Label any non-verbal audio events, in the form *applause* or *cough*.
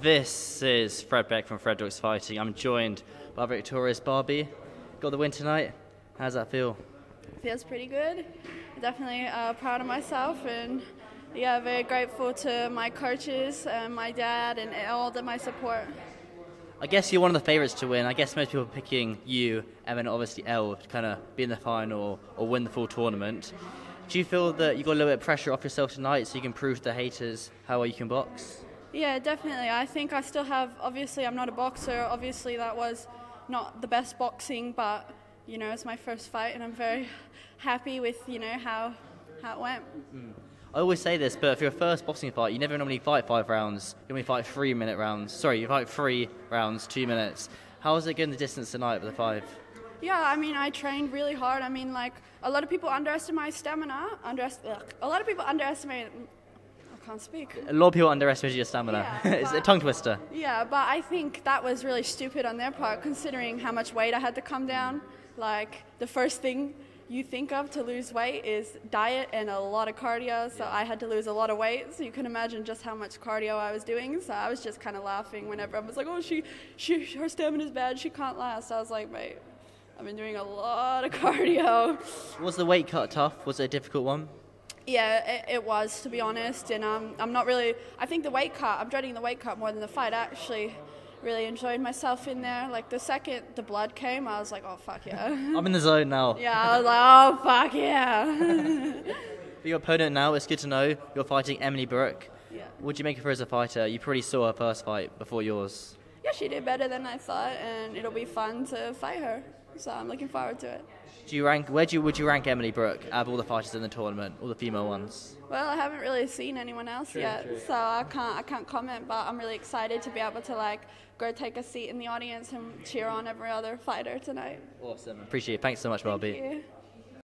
This is Fred Beck from Fred Talks Fighting. I'm joined by victorious Barbie. Got the win tonight. How does that feel? Feels pretty good. Definitely uh, proud of myself and yeah, very grateful to my coaches and my dad and all the my support. I guess you're one of the favourites to win. I guess most people are picking you and then obviously Elle to kind of be in the final or win the full tournament. Do you feel that you got a little bit of pressure off yourself tonight so you can prove to the haters how well you can box? Yeah, definitely. I think I still have. Obviously, I'm not a boxer. Obviously, that was not the best boxing, but you know, it's my first fight, and I'm very *laughs* happy with you know how how it went. Mm. I always say this, but for your first boxing fight, you never normally fight five rounds. You only fight three minute rounds. Sorry, you fight three rounds, two minutes. How was it going the distance tonight with the five? Yeah, I mean, I trained really hard. I mean, like a lot of people underestimate my stamina. Underest- a lot of people underestimate can't speak. A lot of people underestimate your stamina. Yeah, *laughs* it's a tongue twister. Yeah, but I think that was really stupid on their part, considering how much weight I had to come down. Like the first thing you think of to lose weight is diet and a lot of cardio. So I had to lose a lot of weight. So you can imagine just how much cardio I was doing. So I was just kind of laughing whenever I was like, "Oh, she, she, her stamina is bad. She can't last." I was like, "Mate, I've been doing a lot of *laughs* cardio." Was the weight cut tough? Was it a difficult one? Yeah, it, it, was to be honest, and um, I'm not really. I think the weight cut. I'm dreading the weight cut more than the fight. I actually really enjoyed myself in there. Like the second the blood came, I was like, oh fuck yeah. *laughs* I'm in the zone now. Yeah, I was like, oh fuck yeah. *laughs* your opponent now, it's good to know you're fighting Emily Brooke. Yeah. What do you make of her as a fighter? You probably saw her first fight before yours. Yeah, she did better than I thought, and it'll be fun to fight her. So I'm looking forward to it. Do you rank? Where do you, would you rank Emily Brooke out of all the fighters in the tournament, all the female ones? Well, I haven't really seen anyone else true, yet, true. so I can't I can't comment. But I'm really excited to be able to like go take a seat in the audience and cheer on every other fighter tonight. Awesome, appreciate it. Thanks so much, Thank Barbie. You.